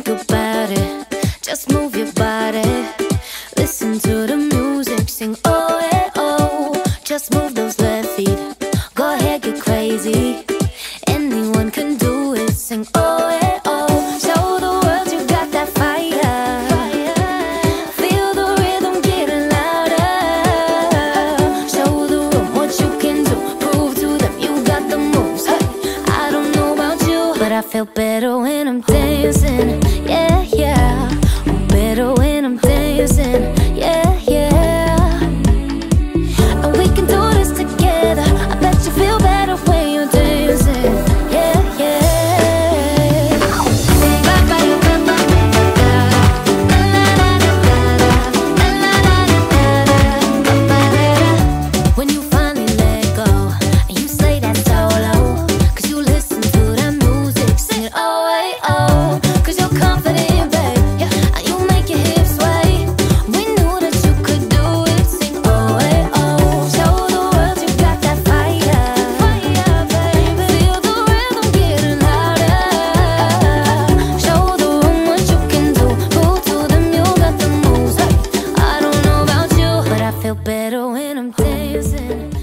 think about it. Just move your body. Listen to the feel better when I'm dancing, yeah, yeah. reason